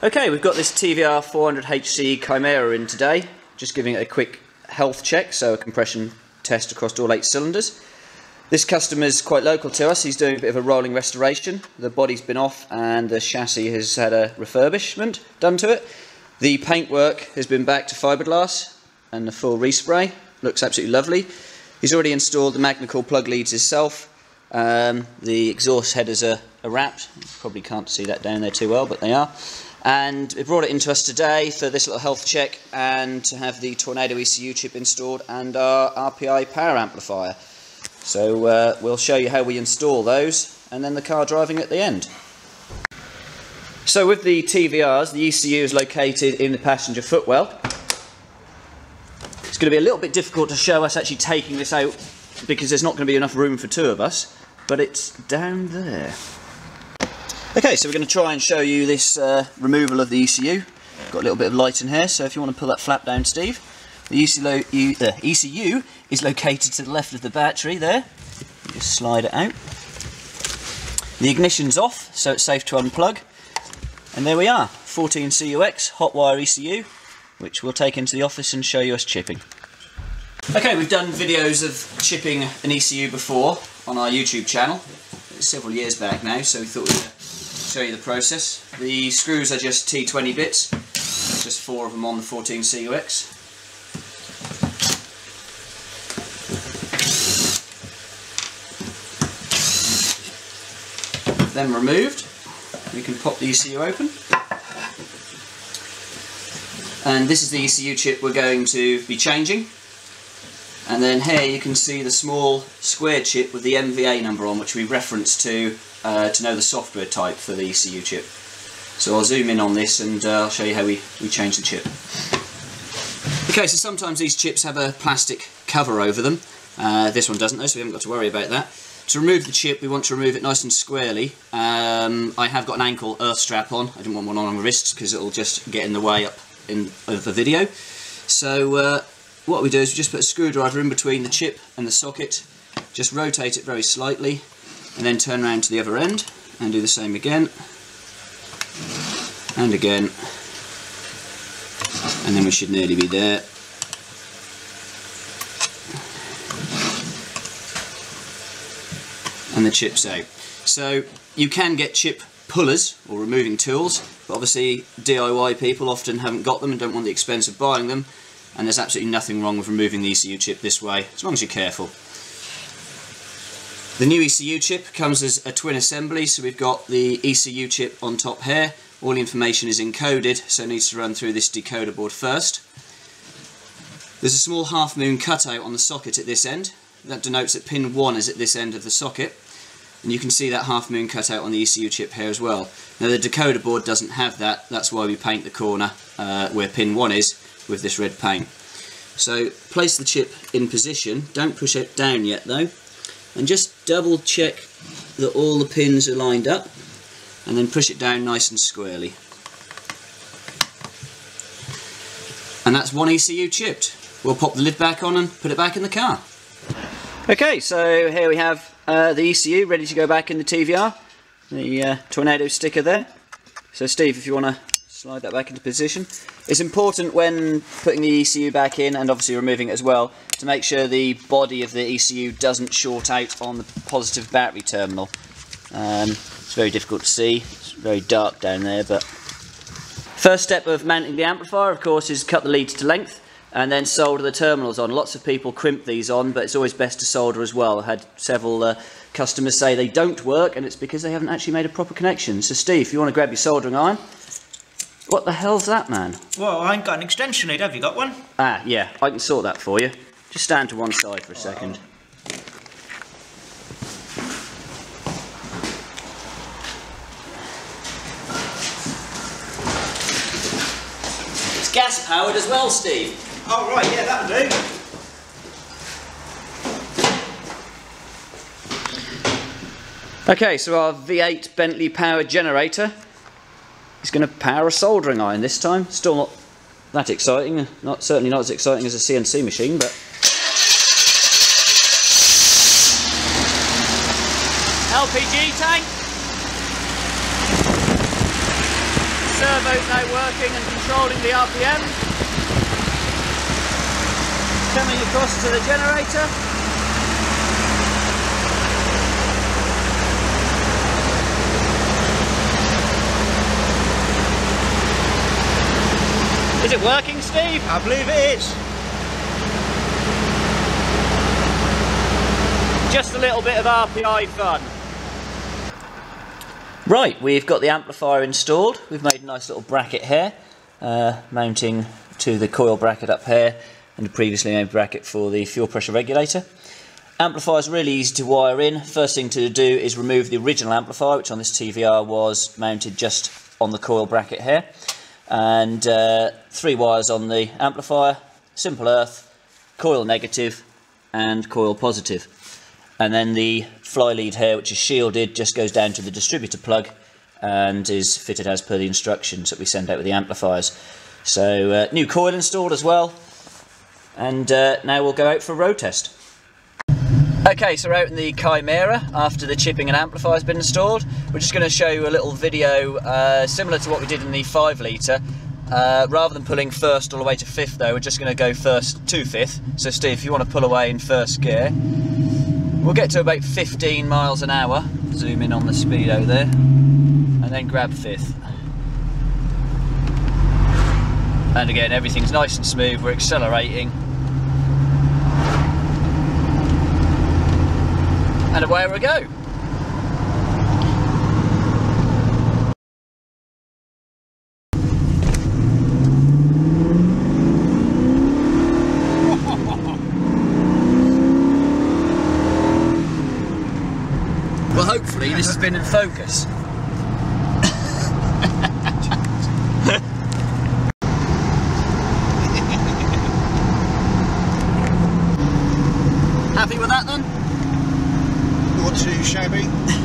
Okay, we've got this TVR 400HC Chimera in today. Just giving it a quick health check, so a compression test across all eight cylinders. This customer's quite local to us. He's doing a bit of a rolling restoration. The body's been off and the chassis has had a refurbishment done to it. The paintwork has been back to fiberglass and the full respray. Looks absolutely lovely. He's already installed the Magnecor plug leads himself. Um, the exhaust headers are, are wrapped. You probably can't see that down there too well, but they are. And we brought it into us today for this little health check and to have the Tornado ECU chip installed and our RPI power amplifier. So uh, we'll show you how we install those and then the car driving at the end. So with the TVRs, the ECU is located in the passenger footwell. It's going to be a little bit difficult to show us actually taking this out because there's not going to be enough room for two of us, but it's down there. Okay, so we're going to try and show you this uh, removal of the ECU. Got a little bit of light in here, so if you want to pull that flap down, Steve. The ECU, the ECU is located to the left of the battery there. Just slide it out. The ignition's off, so it's safe to unplug. And there we are, 14 CUX hot wire ECU, which we'll take into the office and show you us chipping. Okay, we've done videos of chipping an ECU before on our YouTube channel. It's several years back now, so we thought we'd show you the process. The screws are just T20 bits, just four of them on the 14 CUX. Then removed, we can pop the ECU open. And this is the ECU chip we're going to be changing. And then here you can see the small square chip with the MVA number on, which we reference to uh, to know the software type for the ECU chip. So I'll zoom in on this and uh, I'll show you how we, we change the chip. Okay, so sometimes these chips have a plastic cover over them. Uh, this one doesn't though, so we haven't got to worry about that. To remove the chip, we want to remove it nice and squarely. Um, I have got an ankle earth strap on. I didn't want one on my wrists because it'll just get in the way up in of the video. So uh, what we do is we just put a screwdriver in between the chip and the socket, just rotate it very slightly, and then turn around to the other end and do the same again and again and then we should nearly be there. And the chip's out. So you can get chip pullers or removing tools but obviously DIY people often haven't got them and don't want the expense of buying them and there's absolutely nothing wrong with removing the ECU chip this way as long as you're careful the new ECU chip comes as a twin assembly, so we've got the ECU chip on top here. All the information is encoded, so it needs to run through this decoder board first. There's a small half moon cutout on the socket at this end. That denotes that pin 1 is at this end of the socket. And you can see that half moon cutout on the ECU chip here as well. Now the decoder board doesn't have that, that's why we paint the corner uh, where pin 1 is with this red paint. So place the chip in position, don't push it down yet though and just double check that all the pins are lined up and then push it down nice and squarely. And that's one ECU chipped. We'll pop the lid back on and put it back in the car. Okay, so here we have uh, the ECU ready to go back in the TVR. The uh, Tornado sticker there. So Steve, if you want to slide that back into position. It's important when putting the ECU back in and obviously removing it as well to make sure the body of the ECU doesn't short out on the positive battery terminal. Um, it's very difficult to see, it's very dark down there but First step of mounting the amplifier of course is cut the leads to length and then solder the terminals on. Lots of people crimp these on but it's always best to solder as well. I had several uh, customers say they don't work and it's because they haven't actually made a proper connection. So Steve, if you want to grab your soldering iron what the hell's that, man? Well, I ain't got an extension lead. Have you got one? Ah, yeah. I can sort that for you. Just stand to one side for a second. It's gas powered as well, Steve. Oh, right. Yeah, that'll do. Okay, so our V8 Bentley power generator He's going to power a soldering iron this time. Still not that exciting. Not certainly not as exciting as a CNC machine, but LPG tank. servo's now working and controlling the RPM. Coming across to the generator. Is it working, Steve? I believe it is. Just a little bit of RPI fun. Right, we've got the amplifier installed. We've made a nice little bracket here, uh, mounting to the coil bracket up here, and the previously made bracket for the fuel pressure regulator. Amplifier is really easy to wire in. First thing to do is remove the original amplifier, which on this TVR was mounted just on the coil bracket here. And uh, three wires on the amplifier, simple earth, coil negative, and coil positive. And then the fly lead here, which is shielded, just goes down to the distributor plug and is fitted as per the instructions that we send out with the amplifiers. So uh, new coil installed as well. And uh, now we'll go out for a road test. Okay, so we're out in the Chimera after the chipping and amplifier has been installed. We're just going to show you a little video uh, similar to what we did in the 5 litre. Uh, rather than pulling first all the way to fifth though, we're just going to go first to fifth. So Steve, if you want to pull away in first gear, we'll get to about 15 miles an hour. Zoom in on the speedo there. And then grab fifth. And again, everything's nice and smooth, we're accelerating. And away we go. well, hopefully this has been in focus. Happy with that then? Not too shabby.